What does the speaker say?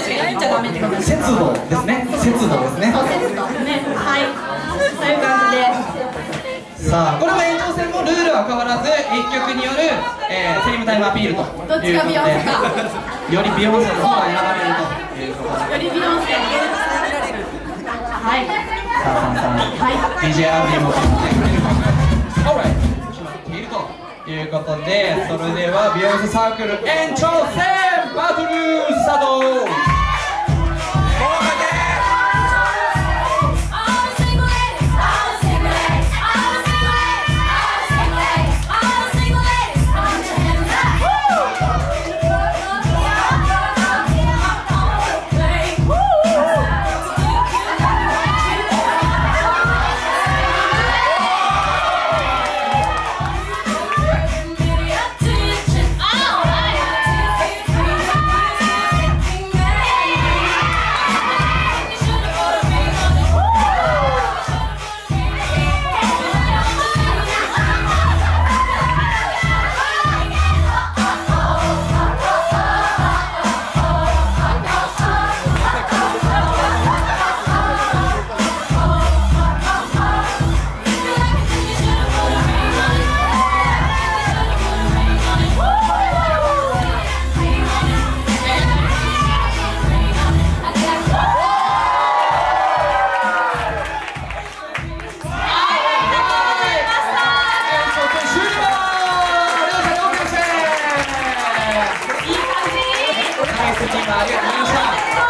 しが言っちゃダメってことです節度ですね。節度ですね。そうですとね。はい。そういう感じで。さあこれも延長戦もルールは変わらず1曲による、えーセリフタイムアピールとどっちがビヨンセかよりビヨンセの方が選ばれるということで。よりビヨンセはい。さあさんさん。はい。DJ アンディも決まって。くれるか Alright 決まっているということでそれではビヨンセサークル延長戦バトルスタート Obrigado.